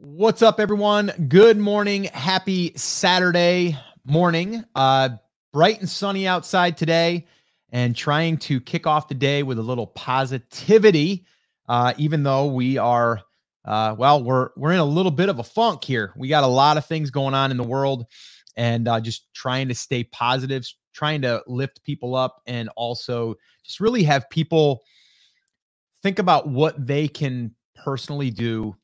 What's up, everyone? Good morning. Happy Saturday morning. Uh, bright and sunny outside today, and trying to kick off the day with a little positivity. Uh, even though we are, uh, well, we're we're in a little bit of a funk here. We got a lot of things going on in the world, and uh, just trying to stay positive, trying to lift people up, and also just really have people think about what they can personally do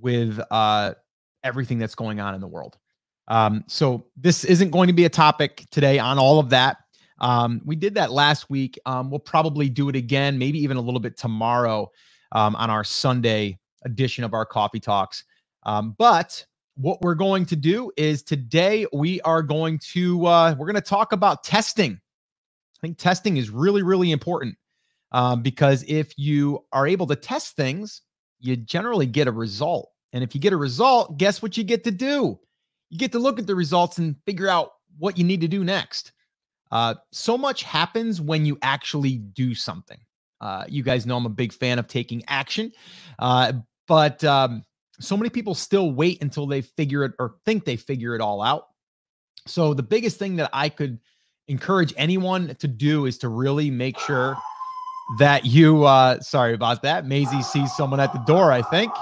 with uh, everything that's going on in the world. Um, so this isn't going to be a topic today on all of that. Um, we did that last week. Um, we'll probably do it again, maybe even a little bit tomorrow um, on our Sunday edition of our coffee talks. Um, but what we're going to do is today we are going to uh, we're going to talk about testing. I think testing is really really important um, because if you are able to test things, you generally get a result. And if you get a result, guess what you get to do? You get to look at the results and figure out what you need to do next. Uh, so much happens when you actually do something. Uh, you guys know I'm a big fan of taking action, uh, but um, so many people still wait until they figure it or think they figure it all out. So, the biggest thing that I could encourage anyone to do is to really make sure that you uh sorry about that Maisie sees someone at the door I think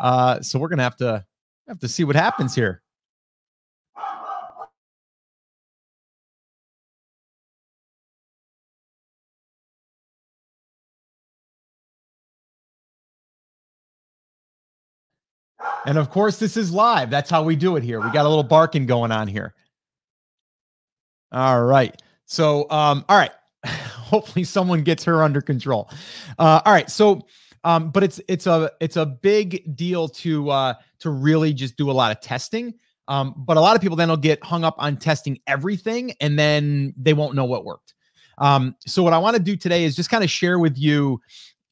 uh so we're gonna have to have to see what happens here And of course, this is live. That's how we do it here. We got a little barking going on here. All right. So, um, all right hopefully someone gets her under control. Uh, all right, so um, but it's it's a it's a big deal to uh, to really just do a lot of testing. Um, but a lot of people then will get hung up on testing everything, and then they won't know what worked. Um, so what I want to do today is just kind of share with you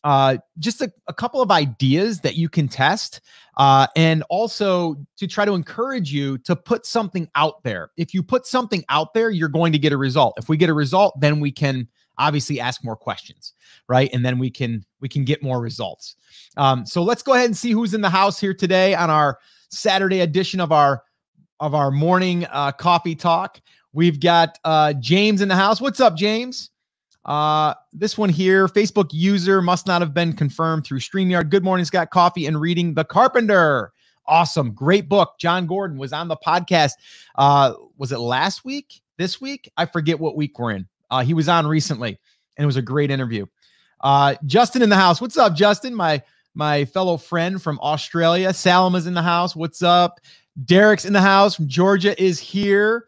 uh, just a, a, couple of ideas that you can test, uh, and also to try to encourage you to put something out there. If you put something out there, you're going to get a result. If we get a result, then we can obviously ask more questions, right? And then we can we can get more results. Um, so let's go ahead and see who's in the house here today on our Saturday edition of our of our morning uh, coffee talk. We've got uh, James in the house. What's up, James? Uh, this one here, Facebook user must not have been confirmed through StreamYard. Good morning, Scott Coffee and reading The Carpenter. Awesome. Great book. Jon Gordon was on the podcast. Uh, was it last week? This week? I forget what week we're in. Uh, he was on recently, and it was a great interview. Uh, Justin in the house. What's up, Justin? My my fellow friend from Australia. Salama's in the house. What's up? Derek's in the house from Georgia is here.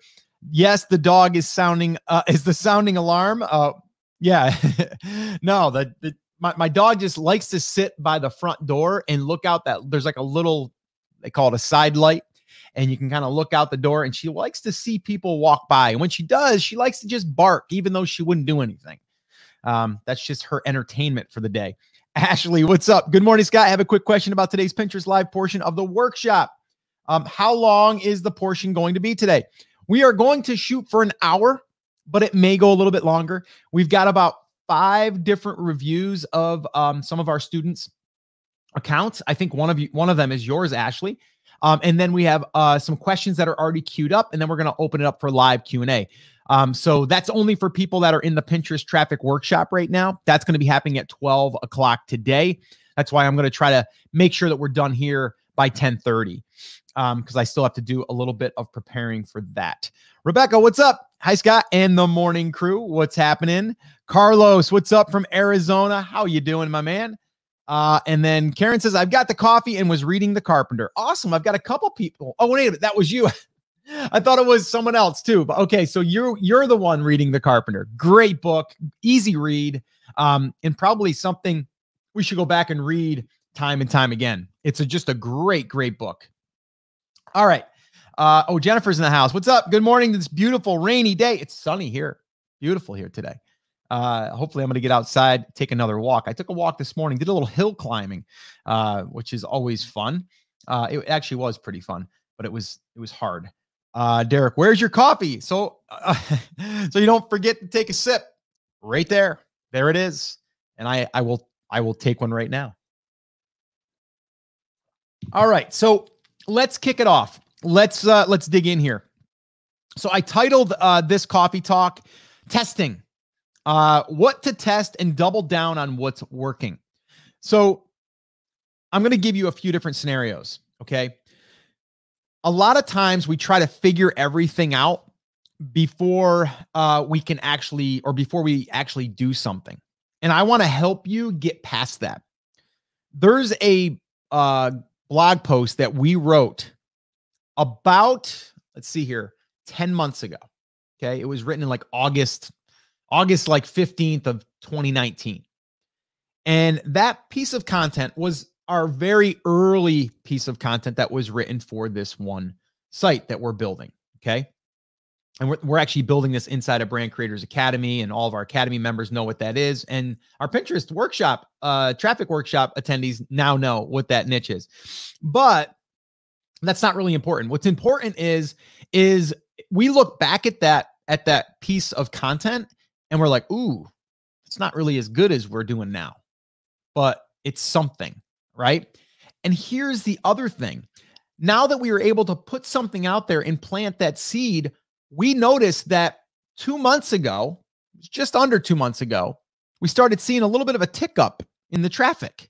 Yes, the dog is sounding uh, is the sounding alarm. Uh, yeah, no, the, the my, my dog just likes to sit by the front door and look out that there's like a little they call it a side light and you can kind of look out the door and she likes to see people walk by. And when she does, she likes to just bark, even though she wouldn't do anything. Um, that's just her entertainment for the day. Ashley, what's up? Good morning, Scott. I have a quick question about today's Pinterest Live portion of the workshop. Um, how long is the portion going to be today? We are going to shoot for an hour, but it may go a little bit longer. We've got about five different reviews of um, some of our students' accounts. I think one of you, one of them is yours, Ashley. Um, and then we have uh, some questions that are already queued up, and then we're going to open it up for live Q and A. Um, so that's only for people that are in the Pinterest traffic workshop right now. That's going to be happening at 12 o'clock today. That's why I'm going to try to make sure that we're done here by 1030 because um, I still have to do a little bit of preparing for that. Rebecca, what's up? Hi, Scott and the morning crew. What's happening? Carlos, what's up from Arizona? How you doing, my man? Uh, and then Karen says, I've got the coffee and was reading The Carpenter. Awesome. I've got a couple people. Oh, wait a minute. That was you. I thought it was someone else too. But okay, so you're you're the one reading The Carpenter. Great book, easy read, um, and probably something we should go back and read time and time again. It's a, just a great, great book. All right. Uh, oh, Jennifer's in the house. What's up? Good morning. This beautiful rainy day. It's sunny here. Beautiful here today. Uh, hopefully, I'm going to get outside, take another walk. I took a walk this morning, did a little hill climbing, uh, which is always fun. Uh, it actually was pretty fun, but it was it was hard. Uh, Derek, where's your coffee? So uh, so you don't forget to take a sip. Right there, there it is, and I I will I will take one right now. All right. So let's kick it off. Let's uh let's dig in here. So I titled uh this coffee talk testing. Uh what to test and double down on what's working. So I'm going to give you a few different scenarios, okay? A lot of times we try to figure everything out before uh we can actually or before we actually do something. And I want to help you get past that. There's a uh blog post that we wrote about, let's see here, 10 months ago. Okay. It was written in like August, August like 15th of 2019. And that piece of content was our very early piece of content that was written for this one site that we're building. Okay. And we're, we're actually building this inside of Brand Creators Academy, and all of our Academy members know what that is. And our Pinterest workshop, uh, traffic workshop attendees now know what that niche is. But that's not really important. What's important is is we look back at that at that piece of content and we're like, ooh, it's not really as good as we're doing now, but it's something, right? And here's the other thing. Now that we were able to put something out there and plant that seed, we noticed that two months ago, just under two months ago, we started seeing a little bit of a tick up in the traffic.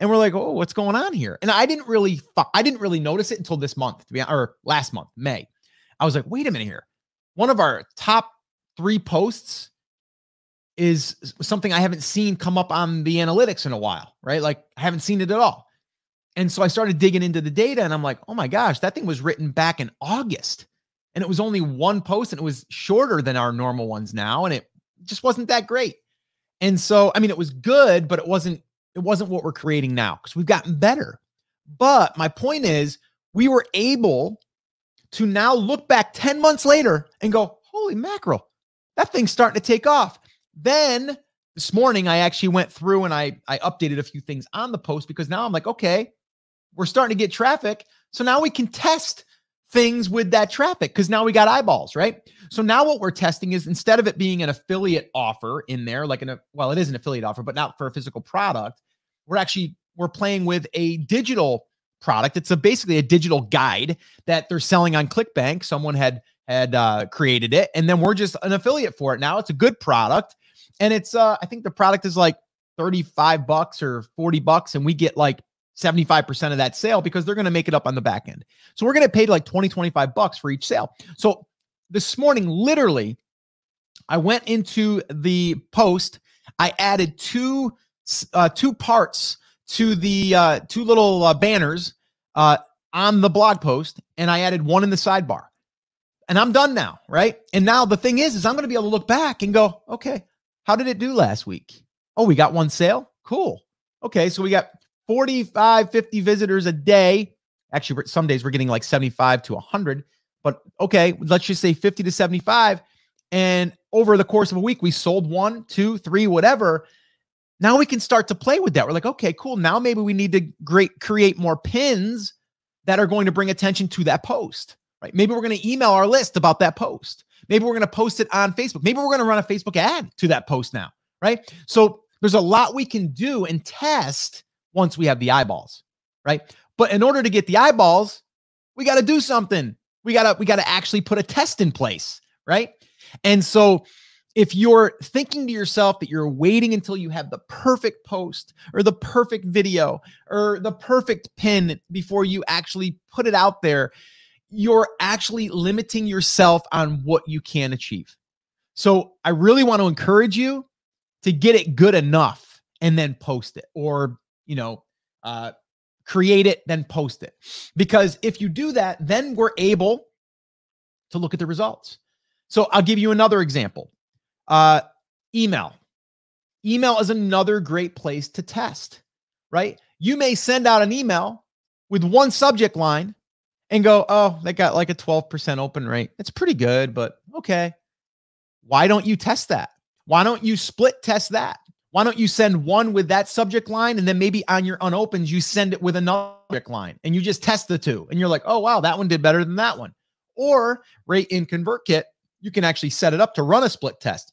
And we're like, oh, what's going on here? And I didn't really, I didn't really notice it until this month, to be or last month, May. I was like, wait a minute here. One of our top three posts is something I haven't seen come up on the analytics in a while, right? Like I haven't seen it at all. And so I started digging into the data and I'm like, oh my gosh, that thing was written back in August and it was only one post and it was shorter than our normal ones now and it just wasn't that great and so i mean it was good but it wasn't it wasn't what we're creating now because we've gotten better but my point is we were able to now look back 10 months later and go holy mackerel that thing's starting to take off then this morning i actually went through and i i updated a few things on the post because now i'm like okay we're starting to get traffic so now we can test things with that traffic because now we got eyeballs, right? So now what we're testing is instead of it being an affiliate offer in there, like an well, it is an affiliate offer, but not for a physical product. We're actually we're playing with a digital product. It's a basically a digital guide that they're selling on ClickBank. Someone had had uh, created it, and then we're just an affiliate for it. Now it's a good product, and it's uh, I think the product is like thirty five bucks or forty bucks, and we get like 75% of that sale because they're going to make it up on the back end. So we're going to pay like 20, 25 bucks for each sale. So this morning, literally, I went into the post. I added two uh, two parts to the uh, two little uh, banners uh, on the blog post, and I added one in the sidebar. And I'm done now, right? And now the thing is, is I'm going to be able to look back and go, okay, how did it do last week? Oh, we got one sale. Cool. Okay, so we got 45, 50 visitors a day. Actually, some days we're getting like 75 to 100, but okay, let's just say 50 to 75. And over the course of a week, we sold one, two, three, whatever. Now we can start to play with that. We're like, okay, cool. Now maybe we need to great create more pins that are going to bring attention to that post, right? Maybe we're going to email our list about that post. Maybe we're going to post it on Facebook. Maybe we're going to run a Facebook ad to that post now, right? So there's a lot we can do and test once we have the eyeballs, right? But in order to get the eyeballs, we got to do something. We got to we got to actually put a test in place, right? And so if you're thinking to yourself that you're waiting until you have the perfect post or the perfect video or the perfect pin before you actually put it out there, you're actually limiting yourself on what you can achieve. So I really want to encourage you to get it good enough and then post it or you know, uh, create it, then post it. Because if you do that, then we're able to look at the results. So I'll give you another example. Uh, email. Email is another great place to test, right? You may send out an email with one subject line and go, oh, they got like a 12% open rate. It's pretty good, but okay. Why don't you test that? Why don't you split test that? Why don't you send one with that subject line and then maybe on your unopens you send it with another line and you just test the two and you're like, oh wow, that one did better than that one. Or right in ConvertKit, you can actually set it up to run a split test.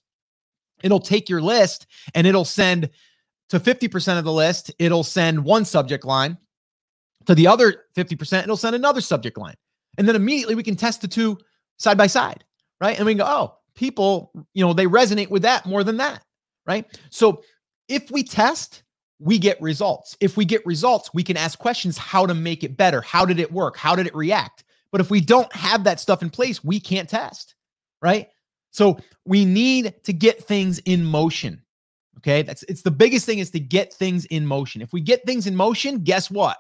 It'll take your list and it'll send to 50% of the list, it'll send one subject line. To the other 50%, it'll send another subject line. And then immediately we can test the two side by side, right? And we can go, oh, people, you know, they resonate with that more than that, right? So if we test, we get results. If we get results, we can ask questions how to make it better. How did it work? How did it react? But if we don't have that stuff in place, we can't test, right? So we need to get things in motion. Okay? That's it's the biggest thing is to get things in motion. If we get things in motion, guess what?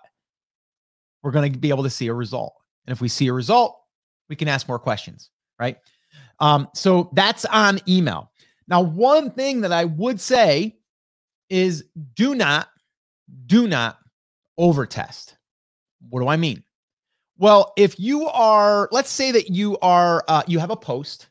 We're going to be able to see a result. And if we see a result, we can ask more questions, right? Um, so that's on email. Now, one thing that I would say is do not, do not over test. What do I mean? Well, if you are, let's say that you are, uh, you have a post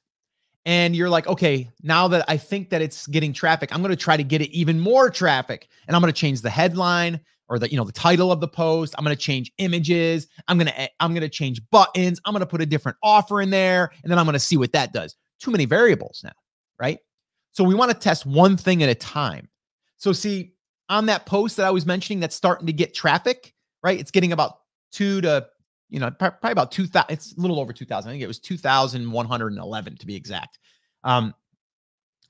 and you're like, okay, now that I think that it's getting traffic, I'm going to try to get it even more traffic, and I'm going to change the headline or the you know the title of the post. I'm going to change images. I'm going to I'm going to change buttons. I'm going to put a different offer in there, and then I'm going to see what that does. Too many variables now, right? So we want to test one thing at a time. So see, on that post that I was mentioning that's starting to get traffic, right? It's getting about two to, you know, probably about 2,000. It's a little over 2,000. I think it was 2,111 to be exact. Um,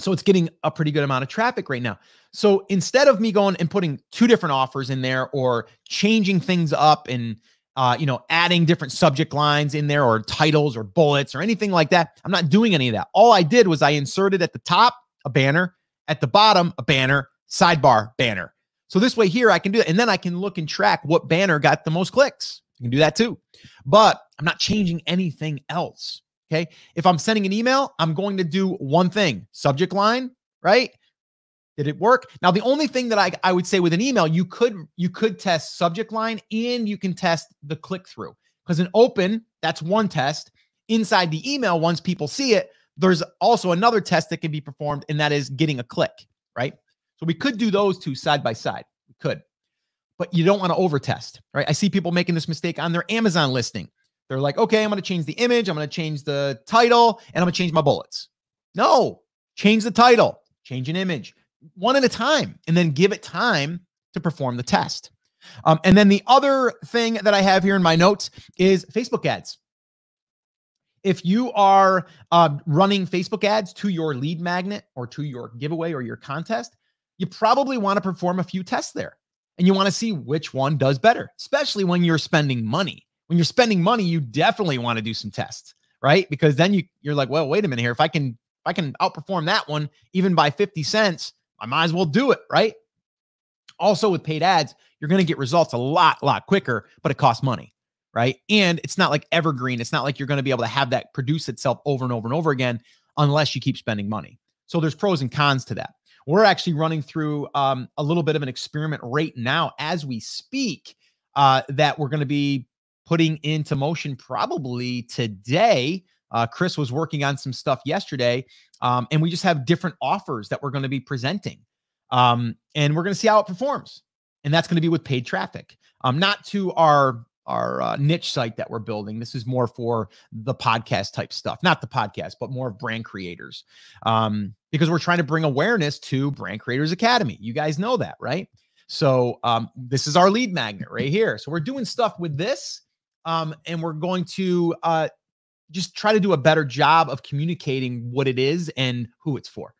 so it's getting a pretty good amount of traffic right now. So instead of me going and putting two different offers in there or changing things up and uh, you know, adding different subject lines in there or titles or bullets or anything like that. I'm not doing any of that. All I did was I inserted at the top a banner, at the bottom a banner, sidebar banner. So this way here I can do it. And then I can look and track what banner got the most clicks. You can do that too. But I'm not changing anything else. Okay. If I'm sending an email, I'm going to do one thing subject line, right? Did it work? Now, the only thing that I, I would say with an email, you could you could test subject line and you can test the click through because an open, that's one test. Inside the email, once people see it, there's also another test that can be performed, and that is getting a click, right? So we could do those two side by side. We could, but you don't want to over test, right? I see people making this mistake on their Amazon listing. They're like, okay, I'm going to change the image, I'm going to change the title, and I'm going to change my bullets. No, change the title, change an image, one at a time, and then give it time to perform the test. Um, and then the other thing that I have here in my notes is Facebook ads. If you are uh, running Facebook ads to your lead magnet or to your giveaway or your contest, you probably want to perform a few tests there and you want to see which one does better, especially when you're spending money. When you're spending money, you definitely want to do some tests, right? Because then you you're like, well, wait a minute here. If I can if I can outperform that one even by 50 cents, I might as well do it, right? Also with paid ads, you're going to get results a lot lot quicker, but it costs money, right? And it's not like evergreen. It's not like you're going to be able to have that produce itself over and over and over again unless you keep spending money. So there's pros and cons to that. We're actually running through um, a little bit of an experiment right now as we speak uh, that we're going to be putting into motion probably today. Uh, Chris was working on some stuff yesterday, um, and we just have different offers that we're going to be presenting. Um, and we're going to see how it performs. And that's going to be with paid traffic, um, not to our our uh, niche site that we're building. This is more for the podcast type stuff, not the podcast, but more of brand creators. Um, because we're trying to bring awareness to Brand Creators Academy. You guys know that, right? So um, this is our lead magnet right here. So we're doing stuff with this, um, and we're going to uh, just try to do a better job of communicating what it is and who it's for,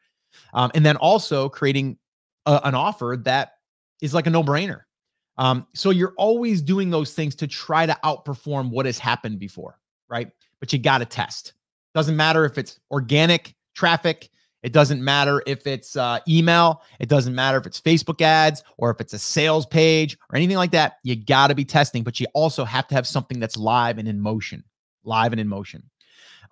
um, and then also creating a, an offer that is like a no-brainer. Um, so you're always doing those things to try to outperform what has happened before, right? But you got to test. Doesn't matter if it's organic traffic, it doesn't matter if it's uh, email, it doesn't matter if it's Facebook ads or if it's a sales page or anything like that. You got to be testing, but you also have to have something that's live and in motion, live and in motion.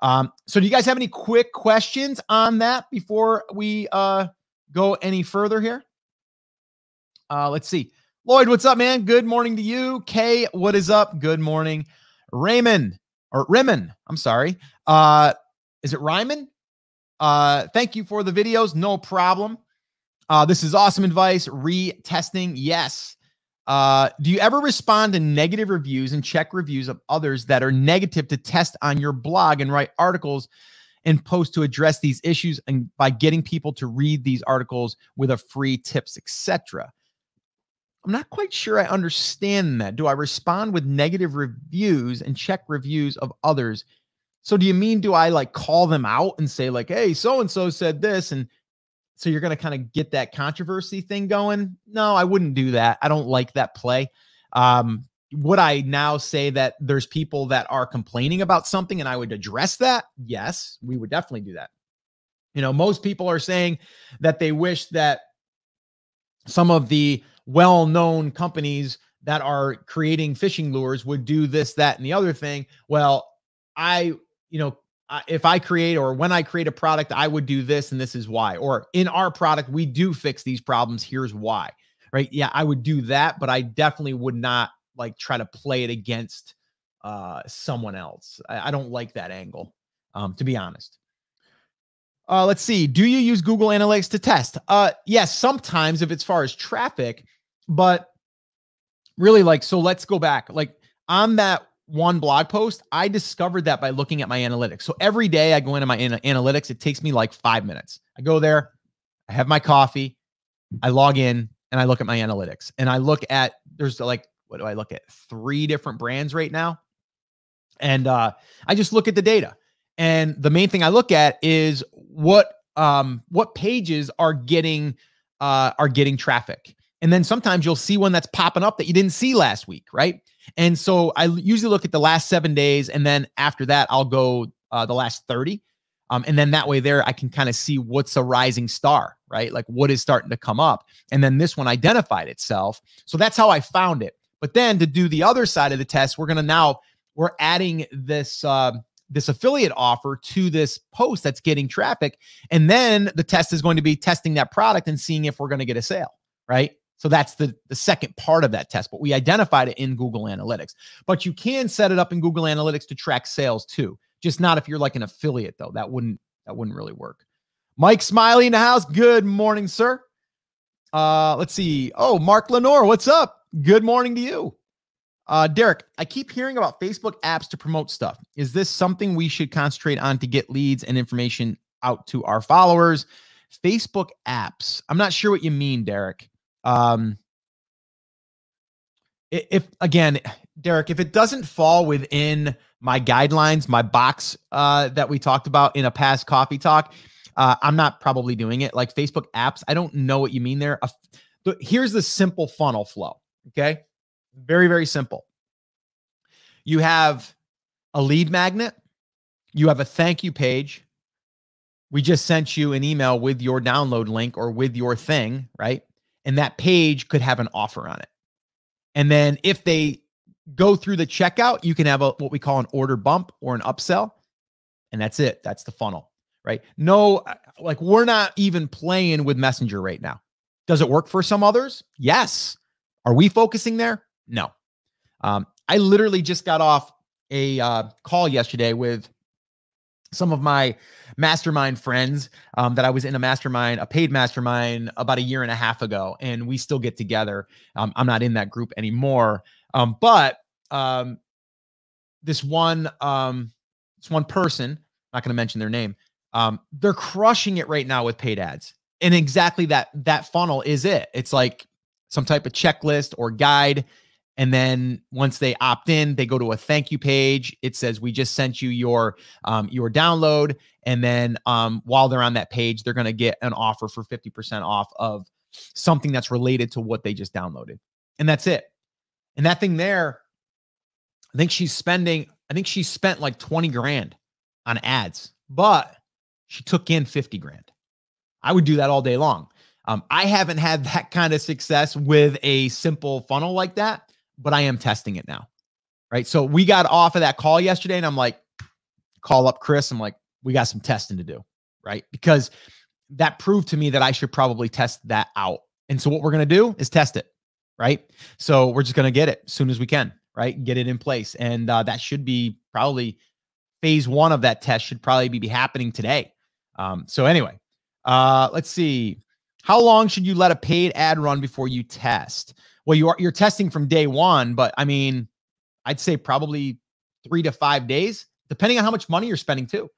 Um, so, do you guys have any quick questions on that before we uh, go any further here? Uh, let's see. Lloyd, what's up, man? Good morning to you. Kay, what is up? Good morning. Raymond or Rimmon, I'm sorry. Uh, is it Ryman? Uh, thank you for the videos. No problem. Uh, this is awesome advice. Retesting, yes. Uh, do you ever respond to negative reviews and check reviews of others that are negative to test on your blog and write articles and post to address these issues and by getting people to read these articles with a free tips, etc. I'm not quite sure I understand that. Do I respond with negative reviews and check reviews of others? So do you mean do I like call them out and say like, "Hey, so and so said this," and so you're going to kind of get that controversy thing going? No, I wouldn't do that. I don't like that play. Um, would I now say that there's people that are complaining about something and I would address that? Yes, we would definitely do that. You know, most people are saying that they wish that some of the well known companies that are creating fishing lures would do this, that, and the other thing. Well, I, you know, if I create or when I create a product, I would do this and this is why. Or in our product, we do fix these problems. Here's why. Right. Yeah, I would do that, but I definitely would not like try to play it against uh someone else. I, I don't like that angle, um, to be honest. Uh, let's see. Do you use Google Analytics to test? Uh, yes, sometimes if it's far as traffic, but really like so. Let's go back. Like on that one blog post, I discovered that by looking at my analytics. So every day I go into my an- analytics. It takes me like five minutes. I go there, I have my coffee, I log in, and I look at my analytics. And I look at there's like what do I look at? Three different brands right now, and uh, I just look at the data. And the main thing I look at is what um what pages are getting uh are getting traffic. And then sometimes you'll see one that's popping up that you didn't see last week, right? And so I usually look at the last seven days, and then after that, I'll go uh, the last 30. Um, and then that way, there I can kind of see what's a rising star, right? Like what is starting to come up. And then this one identified itself. So that's how I found it. But then to do the other side of the test, we're going to now, we're adding this. Uh, this affiliate offer to this post that's getting traffic. And then the test is going to be testing that product and seeing if we're going to get a sale, right? So that's the, the second part of that test, but we identified it in Google Analytics. But you can set it up in Google Analytics to track sales too. Just not if you're like an affiliate, though. That wouldn't that wouldn't really work. Mike Smiley in the house. Good morning, sir. Uh, let's see. Oh, Mark Lenore, what's up? Good morning to you. Uh, Derek, I keep hearing about Facebook apps to promote stuff. Is this something we should concentrate on to get leads and information out to our followers? Facebook apps. I'm not sure what you mean, Derek. Um, if again, Derek, if it doesn't fall within my guidelines, my box uh, that we talked about in a past coffee talk, uh, I'm not probably doing it. Like Facebook apps, I don't know what you mean there. Here's the simple funnel flow. Okay. Very, very simple. You have a lead magnet, you have a thank you page. We just sent you an email with your download link or with your thing, right? And that page could have an offer on it. And then if they go through the checkout, you can have a what we call an order bump or an upsell. And that's it. That's the funnel, right? No, like we're not even playing with Messenger right now. Does it work for some others? Yes. Are we focusing there? No. Um, I literally just got off a uh, call yesterday with some of my mastermind friends um, that I was in a mastermind, a paid mastermind about a year and a half ago, and we still get together. Um, I'm not in that group anymore, um, but um, this one, um, this one person, I'm not going to mention their name, um, they're crushing it right now with paid ads, and exactly that that funnel is it. It's like some type of checklist or guide and then once they opt in, they go to a thank you page. It says, "We just sent you your um, your download." And then um, while they're on that page, they're going to get an offer for fifty percent off of something that's related to what they just downloaded, and that's it. And that thing there, I think she's spending. I think she spent like twenty grand on ads, but she took in fifty grand. I would do that all day long. Um, I haven't had that kind of success with a simple funnel like that but I am testing it now. Right. So we got off of that call yesterday and I'm like, call up Chris. I'm like, we got some testing to do. Right. Because that proved to me that I should probably test that out. And so what we're going to do is test it. Right. So we're just going to get it as soon as we can. Right. Get it in place. And uh, that should be probably phase one of that test should probably be happening today. Um, so anyway, uh, let's see. How long should you let a paid ad run before you test? Well, you are you're testing from day one, but I mean, I'd say probably three to five days, depending on how much money you're spending too.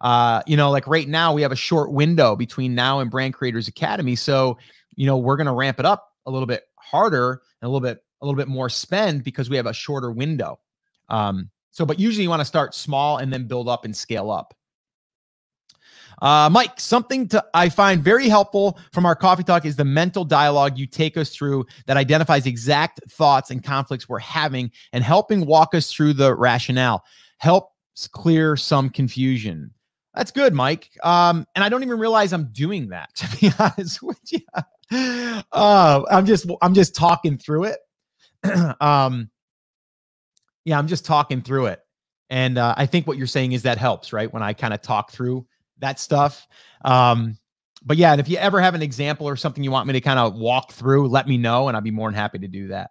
Uh, you know, like right now we have a short window between now and Brand Creators Academy. So, you know, we're gonna ramp it up a little bit harder and a little bit a little bit more spend because we have a shorter window. Um, so, but usually you want to start small and then build up and scale up. Uh, Mike, something to I find very helpful from our coffee talk is the mental dialogue you take us through that identifies exact thoughts and conflicts we're having and helping walk us through the rationale. Helps clear some confusion. That's good, Mike. Um, and I don't even realize I'm doing that, to be honest with you. Uh, I'm just I'm just talking through it. um, yeah, I'm just talking through it. And uh, I think what you're saying is that helps, right? When I kind of talk through that stuff. Um, but yeah, and if you ever have an example or something you want me to kind of walk through, let me know, and I'll be more than happy to do that.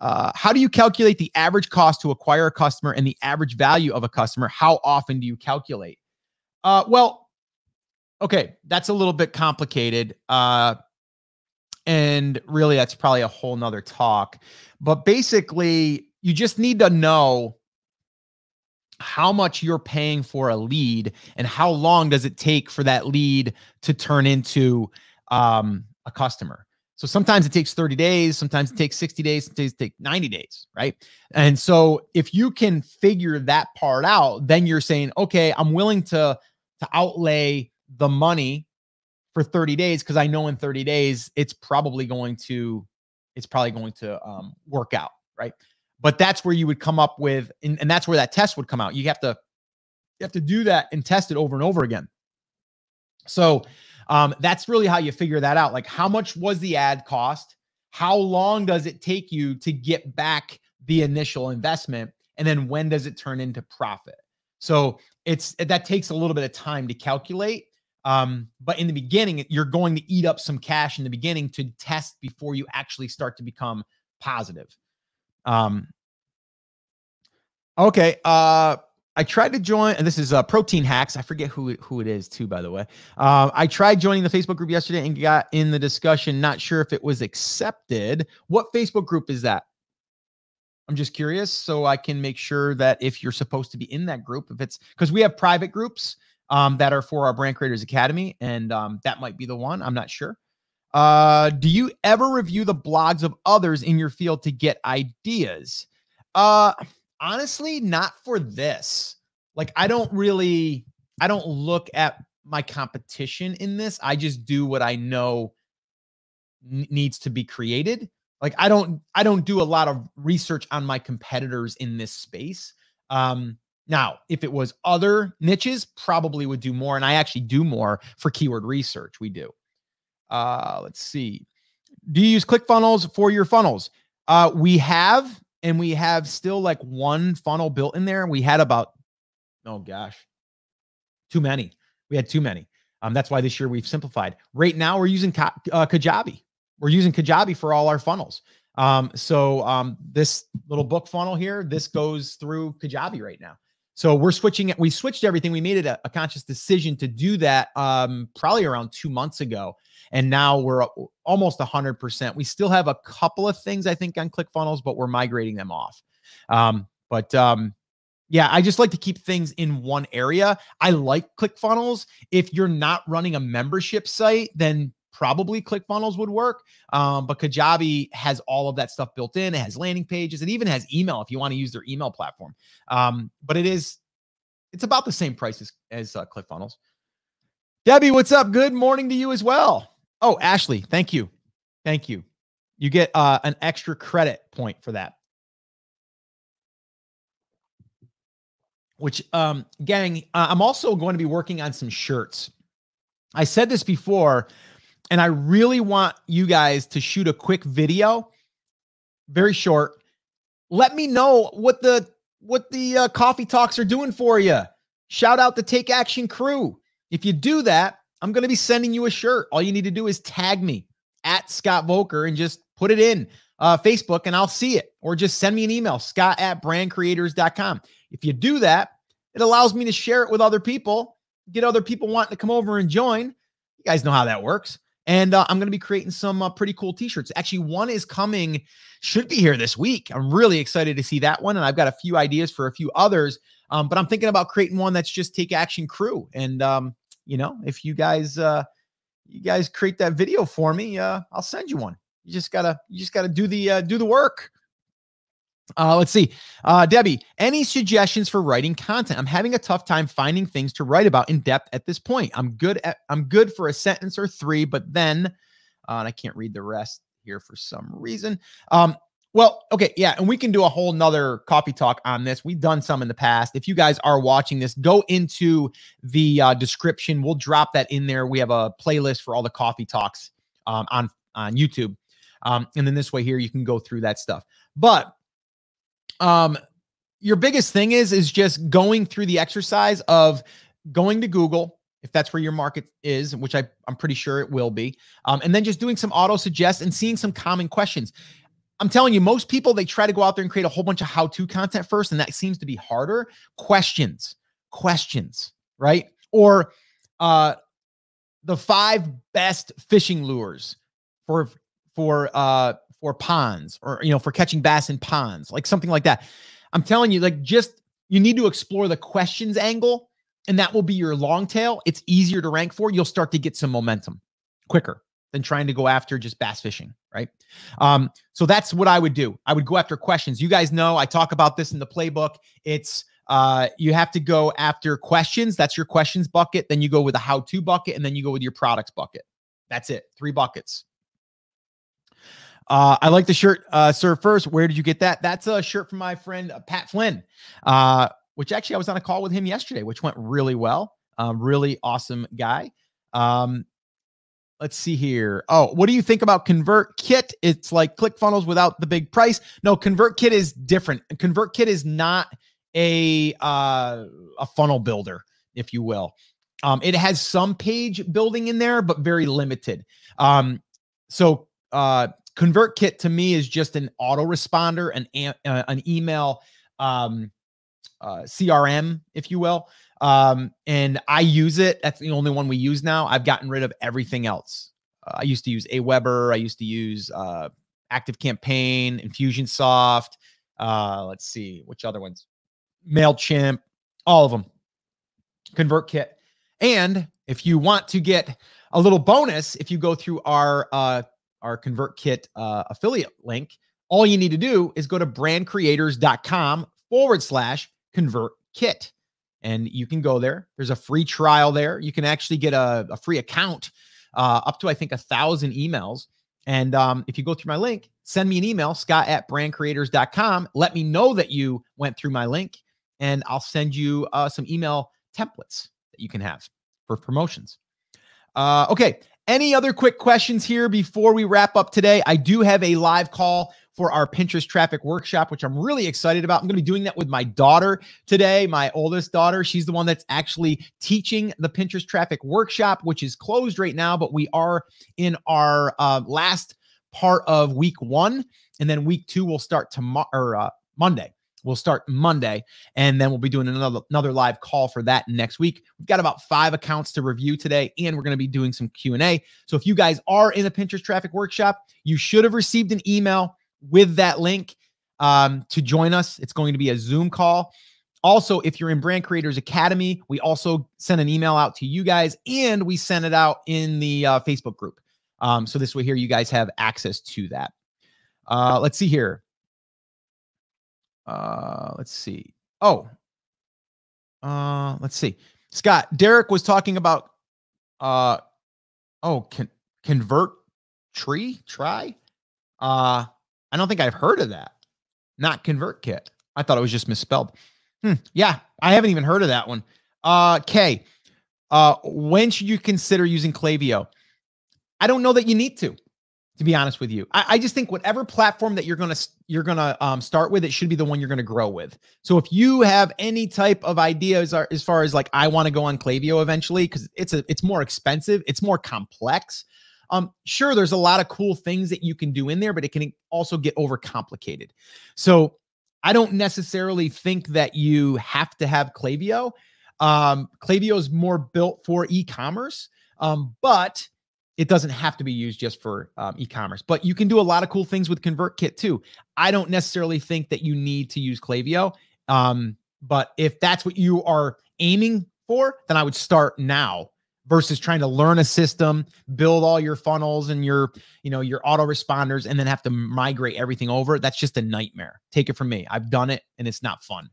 Uh, how do you calculate the average cost to acquire a customer and the average value of a customer? How often do you calculate? Uh, well, okay, that's a little bit complicated. Uh, and really, that's probably a whole nother talk. But basically, you just need to know how much you're paying for a lead and how long does it take for that lead to turn into um, a customer. So sometimes it takes 30 days, sometimes it takes 60 days, sometimes it takes 90 days, right? And so if you can figure that part out, then you're saying, okay, I'm willing to to outlay the money for 30 days because I know in 30 days it's probably going to it's probably going to um, work out, right? But that's where you would come up with, and, and that's where that test would come out. You have to you have to do that and test it over and over again. So um, that's really how you figure that out. Like, how much was the ad cost? How long does it take you to get back the initial investment? And then when does it turn into profit? So it's that takes a little bit of time to calculate. Um, but in the beginning, you're going to eat up some cash in the beginning to test before you actually start to become positive. Um, okay. Uh, I tried to join, and this is uh, Protein Hacks. I forget who who it is too, by the way. Um, I tried joining the Facebook group yesterday and got in the discussion. Not sure if it was accepted. What Facebook group is that? I'm just curious, so I can make sure that if you're supposed to be in that group, if it's because we have private groups um, that are for our Brand Creators Academy, and um, that might be the one. I'm not sure. Uh, do you ever review the blogs of others in your field to get ideas? Uh, honestly, not for this. Like, I don't really, I don't look at my competition in this. I just do what I know needs to be created. Like, I don't, I don't do a lot of research on my competitors in this space. Um, now, if it was other niches, probably would do more. And I actually do more for keyword research. We do. Uh, let's see. Do you use ClickFunnels for your funnels? Uh, we have, and we have still like one funnel built in there. We had about, oh gosh, too many. We had too many. Um, that's why this year we've simplified. Right now, we're using uh, Kajabi. We're using Kajabi for all our funnels. Um, so um, this little book funnel here, this goes through Kajabi right now. So we're switching it. We switched everything. We made it a, a conscious decision to do that um, probably around two months ago and now we're almost 100%. We still have a couple of things I think on ClickFunnels, but we're migrating them off. Um, but um, yeah, I just like to keep things in one area. I like ClickFunnels. If you're not running a membership site, then probably ClickFunnels would work. Um, but Kajabi has all of that stuff built in. It has landing pages. It even has email if you want to use their email platform. Um, but it is, it's about the same price as, as uh, ClickFunnels. Debbie, what's up? Good morning to you as well. Oh, Ashley, thank you. Thank you. You get uh, an extra credit point for that. Which, um, gang, I'm also going to be working on some shirts. I said this before, and I really want you guys to shoot a quick video, very short. Let me know what the what the uh, coffee talks are doing for you. Shout out the Take Action crew. If you do that, I'm going to be sending you a shirt. All you need to do is tag me at Scott Voelker and just put it in uh, Facebook and I'll see it. Or just send me an email, scott at brandcreators.com. If you do that, it allows me to share it with other people, get other people wanting to come over and join. You guys know how that works. And uh, I'm going to be creating some uh, pretty cool t shirts. Actually, one is coming, should be here this week. I'm really excited to see that one. And I've got a few ideas for a few others. Um, but I'm thinking about creating one that's just Take Action Crew. And um, you know, if you guys uh you guys create that video for me, uh I'll send you one. You just gotta you just gotta do the uh, do the work. Uh, let's see. Uh, Debbie, any suggestions for writing content? I'm having a tough time finding things to write about in depth at this point. I'm good at I'm good for a sentence or three, but then uh, and I can't read the rest here for some reason. Um, well, okay, yeah, and we can do a whole nother coffee talk on this. We've done some in the past. If you guys are watching this, go into the uh, description. We'll drop that in there. We have a playlist for all the coffee talks um, on on YouTube, um, and then this way here you can go through that stuff. But um, your biggest thing is is just going through the exercise of going to Google, if that's where your market is, which I, I'm pretty sure it will be. Um, and then just doing some auto suggest and seeing some common questions. I'm telling you, most people they try to go out there and create a whole bunch of how-to content first, and that seems to be harder. Questions, questions, right? Or uh, the five best fishing lures for for uh for ponds, or you know, for catching bass in ponds, like something like that. I'm telling you, like just you need to explore the questions angle, and that will be your long tail. It's easier to rank for. You'll start to get some momentum quicker than trying to go after just bass fishing, right? Um, so that's what I would do. I would go after questions. You guys know I talk about this in the playbook. It's uh, you have to go after questions. That's your questions bucket. Then you go with a how-to bucket, and then you go with your products bucket. That's it. Three buckets. Uh, I like the shirt, uh, sir. First, where did you get that? That's a shirt from my friend uh, Pat Flynn, uh, which actually I was on a call with him yesterday, which went really well. Um, really awesome guy. Um, let's see here. Oh, what do you think about ConvertKit? It's like ClickFunnels without the big price. No, ConvertKit is different. ConvertKit is not a uh, a funnel builder, if you will. Um, it has some page building in there, but very limited. Um, so uh, ConvertKit to me is just an autoresponder, an uh, an email um, uh, CRM, if you will. Um, and I use it. That's the only one we use now. I've gotten rid of everything else. Uh, I used to use Aweber. I used to use uh, Active Campaign, Infusionsoft. Uh, let's see which other ones. Mailchimp, all of them. ConvertKit. And if you want to get a little bonus, if you go through our uh, our ConvertKit uh, affiliate link, all you need to do is go to brandcreators.com forward slash ConvertKit and you can go there. There's a free trial there. You can actually get a, a free account uh, up to, I think, a thousand emails. And um, if you go through my link, send me an email, scott at brandcreators.com. Let me know that you went through my link, and I'll send you uh, some email templates that you can have for promotions. Uh, okay. Any other quick questions here before we wrap up today? I do have a live call for our Pinterest traffic workshop, which I'm really excited about. I'm going to be doing that with my daughter today, my oldest daughter. She's the one that's actually teaching the Pinterest traffic workshop, which is closed right now, but we are in our uh, last part of week one. And then week two will start tomorrow or uh, Monday. We'll start Monday, and then we'll be doing another another live call for that next week. We've got about five accounts to review today, and we're going to be doing some Q and A. So if you guys are in the Pinterest traffic workshop, you should have received an email with that link um, to join us. It's going to be a Zoom call. Also, if you're in Brand Creators Academy, we also send an email out to you guys and we send it out in the uh, Facebook group. Um, so this way here, you guys have access to that. Uh, let's see here. Uh, let's see. Oh, uh, let's see. Scott, Derek was talking about, uh, oh, can convert tree, try. Uh, I don't think I've heard of that. Not ConvertKit. I thought it was just misspelled. Hmm. Yeah, I haven't even heard of that one. Uh, uh, when should you consider using Klaviyo? I don't know that you need to, to be honest with you. I, I just think whatever platform that you're gonna you're gonna um, start with, it should be the one you're gonna grow with. So if you have any type of ideas as, as far as like I want to go on Klaviyo eventually, because it's a it's more expensive, it's more complex. Um, sure, there's a lot of cool things that you can do in there, but it can also get overcomplicated. So I don't necessarily think that you have to have Klaviyo. Um, Klaviyo is more built for e-commerce, um, but it doesn't have to be used just for um, e-commerce. But you can do a lot of cool things with ConvertKit too. I don't necessarily think that you need to use Klaviyo. Um, but if that's what you are aiming for, then I would start now versus trying to learn a system, build all your funnels and your, you know, your autoresponders and then have to migrate everything over. That's just a nightmare. Take it from me. I've done it and it's not fun.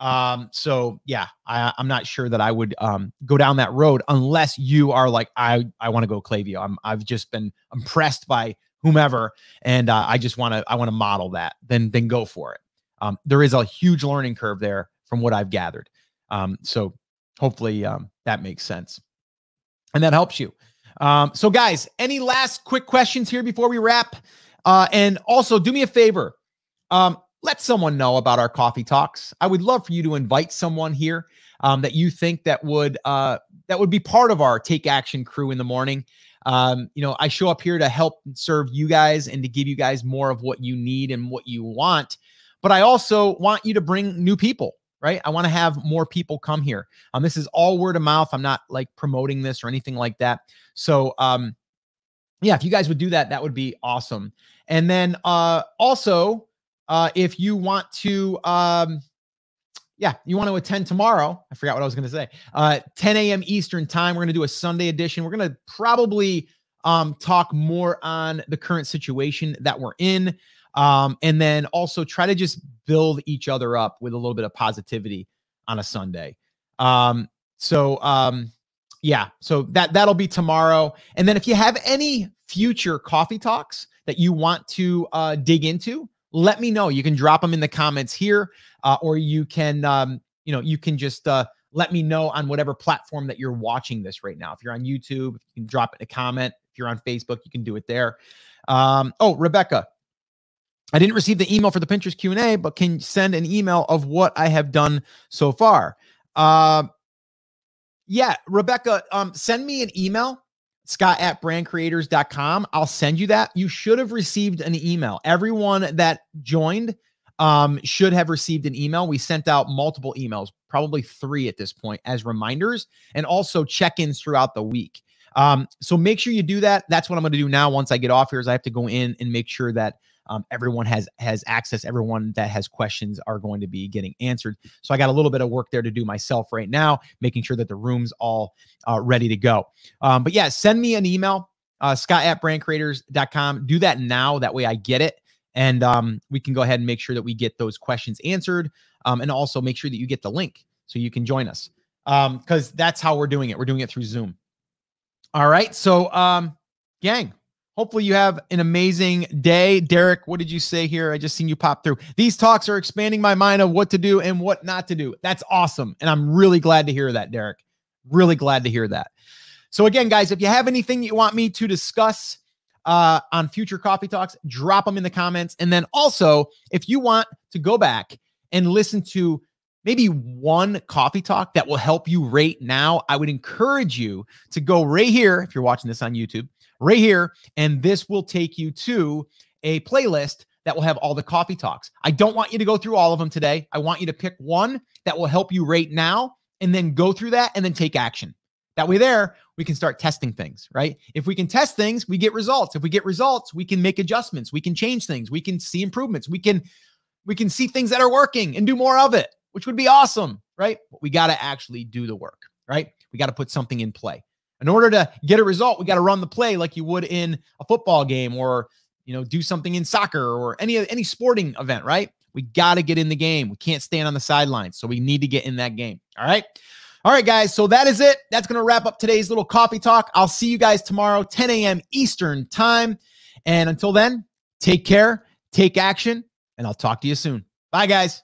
Um, so yeah, I, I'm not sure that I would um, go down that road unless you are like, I, I want to go Klaviyo. I'm, I've just been impressed by whomever, and uh, I just want to, I want to model that. Then, then go for it. Um, there is a huge learning curve there from what I've gathered. Um, so hopefully um, that makes sense, and that helps you. Um, so guys, any last quick questions here before we wrap? Uh, and also do me a favor. Um, let someone know about our coffee talks. I would love for you to invite someone here um, that you think that would uh, that would be part of our take action crew in the morning. Um, you know, I show up here to help serve you guys and to give you guys more of what you need and what you want. But I also want you to bring new people, right? I want to have more people come here. Um, this is all word of mouth. I'm not like promoting this or anything like that. So, um, yeah, if you guys would do that, that would be awesome. And then uh, also, uh, if you want to, um, yeah, you want to attend tomorrow. I forgot what I was going to say. Uh, 10 a.m. Eastern time. We're going to do a Sunday edition. We're going to probably um, talk more on the current situation that we're in. Um, and then also try to just build each other up with a little bit of positivity on a Sunday. Um, so um, yeah, so that that'll be tomorrow. And then if you have any future coffee talks that you want to uh, dig into, let me know. You can drop them in the comments here, uh, or you can, um, you know, you can just uh, let me know on whatever platform that you're watching this right now. If you're on YouTube, you can drop it a comment. If you're on Facebook, you can do it there. Um, oh, Rebecca, I didn't receive the email for the Pinterest Q&A, but can send an email of what I have done so far. Uh, yeah, Rebecca, um, send me an email scott at brandcreators.com. I'll send you that. You should have received an email. Everyone that joined um, should have received an email. We sent out multiple emails, probably three at this point, as reminders and also check ins throughout the week. Um, so make sure you do that. That's what I'm going to do now. Once I get off here, is I have to go in and make sure that um, everyone has has access. Everyone that has questions are going to be getting answered. So I got a little bit of work there to do myself right now, making sure that the room's all uh, ready to go. Um, but yeah, send me an email, uh, scott at brandcreators.com. Do that now. That way I get it. And um, we can go ahead and make sure that we get those questions answered. Um, and also make sure that you get the link so you can join us. Because um, that's how we're doing it. We're doing it through Zoom. All right. So, um, gang, Hopefully, you have an amazing day. Derek, what did you say here? I just seen you pop through. These talks are expanding my mind of what to do and what not to do. That's awesome. And I'm really glad to hear that, Derek. Really glad to hear that. So, again, guys, if you have anything you want me to discuss uh, on future coffee talks, drop them in the comments. And then also, if you want to go back and listen to maybe one coffee talk that will help you rate now, I would encourage you to go right here if you're watching this on YouTube right here. And this will take you to a playlist that will have all the coffee talks. I don't want you to go through all of them today. I want you to pick one that will help you right now and then go through that and then take action. That way, there we can start testing things, right? If we can test things, we get results. If we get results, we can make adjustments. We can change things. We can see improvements. We can we can see things that are working and do more of it, which would be awesome, right? But we got to actually do the work, right? We got to put something in play in order to get a result, we got to run the play like you would in a football game or you know do something in soccer or any any sporting event, right? We got to get in the game. We can't stand on the sidelines, so we need to get in that game. All right. All right, guys. So that is it. That's going to wrap up today's little coffee talk. I'll see you guys tomorrow, 10 a.m. Eastern time. And until then, take care, take action, and I'll talk to you soon. Bye, guys.